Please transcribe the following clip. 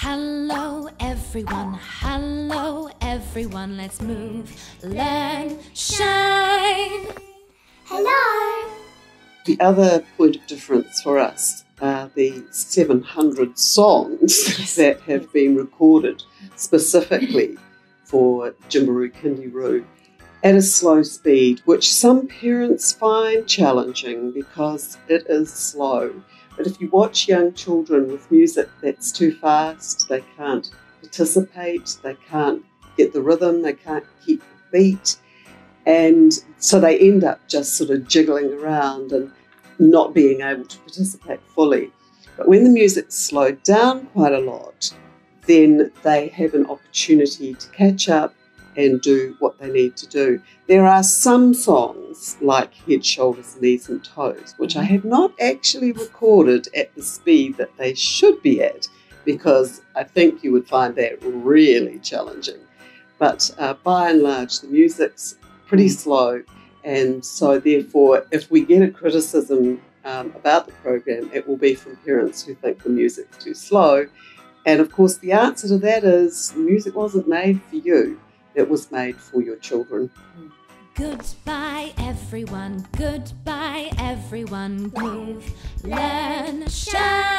Hello, everyone. Hello, everyone. Let's move, learn, shine. Hello. The other point of difference for us are the 700 songs that have been recorded specifically for GymbaROO Kindy at a slow speed, which some parents find challenging because it is slow. But if you watch young children with music that's too fast, they can't participate, they can't get the rhythm, they can't keep the beat. And so they end up just sort of jiggling around and not being able to participate fully. But when the music's slowed down quite a lot, then they have an opportunity to catch up and do what they need to do. There are some songs like Head, Shoulders, Knees and Toes, which I have not actually recorded at the speed that they should be at because I think you would find that really challenging. But uh, by and large, the music's pretty slow, and so therefore, if we get a criticism um, about the program, it will be from parents who think the music's too slow. And of course, the answer to that is music wasn't made for you it was made for your children. Goodbye, everyone. Goodbye, everyone. Move, learn, shine.